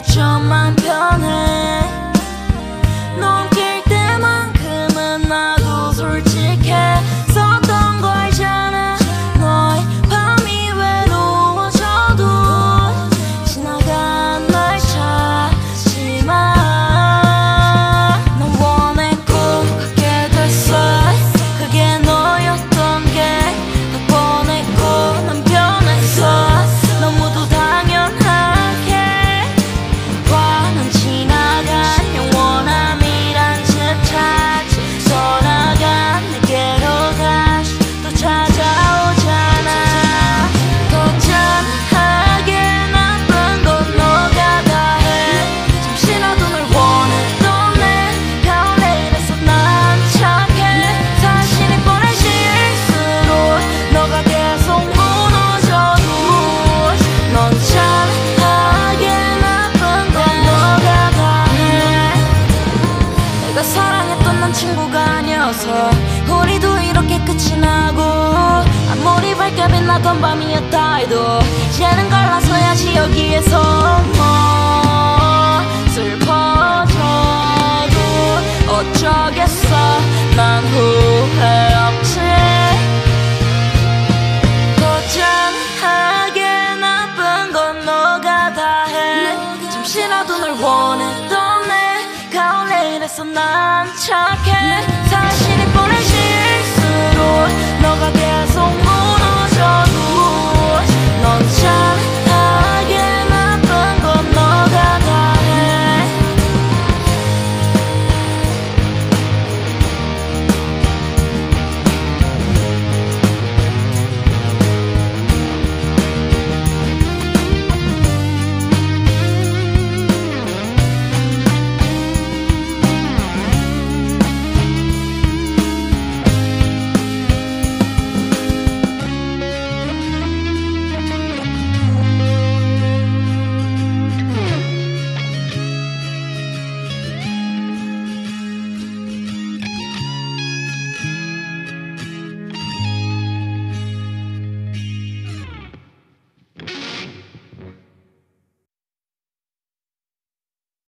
out your mind. 만난 친구가 아니어서 우리도 이렇게 끝이 나고 아무리 밝게 빛나던 밤이었다 해도 이제는 갈라서야지 여기에서 뭐 슬퍼져도 어쩌겠어 난 후. 난 착해.